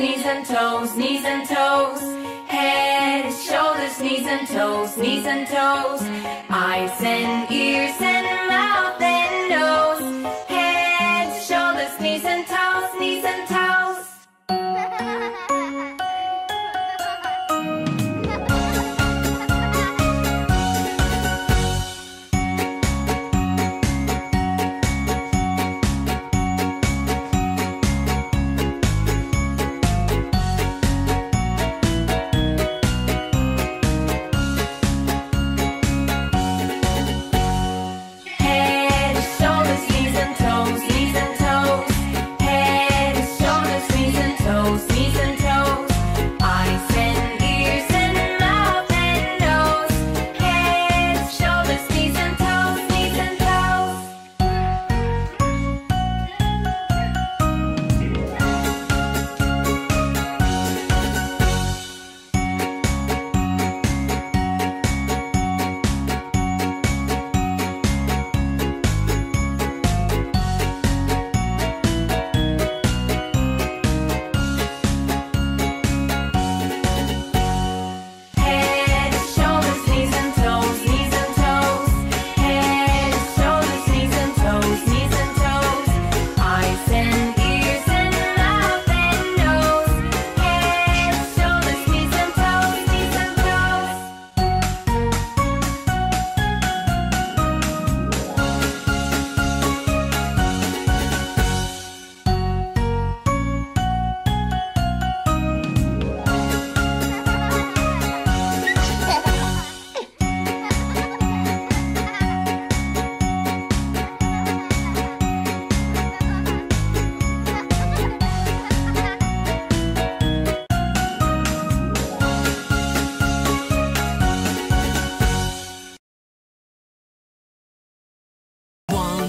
knees and toes, knees and toes. Head, shoulders, knees and toes, knees and toes. Eyes and ears and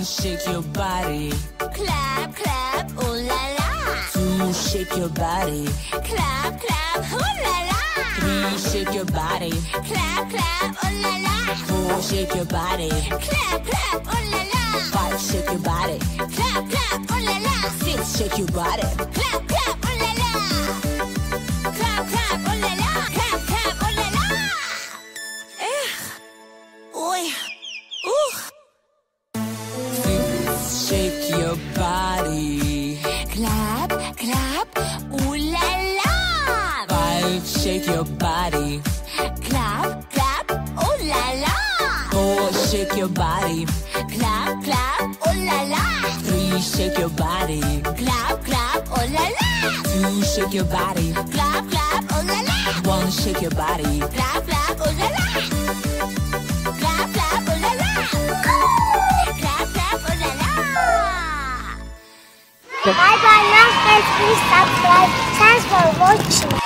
One, shake your body. Clap, clap, ooh la la. Two, shake your body. Clap, clap, ooh la la. Three, shake your body. Clap, clap, ooh la la. Four, shake your body. Clap, clap, ooh la la. Five, shake your body. Clap, clap, ooh la la. Six, shake your body. Clap, shake your body. Clap, clap, ooh la la. Four, shake your body. Clap, clap, ooh la la. Three, shake your body. Clap, clap, ooh la la. Two, shake your body. Clap, clap, ooh la la. One, shake your body. Clap, clap, ooh la la. Clap, clap, ooh la la. Clap, clap, ooh la la. Bye bye, love guys. Please subscribe. Thanks for watching.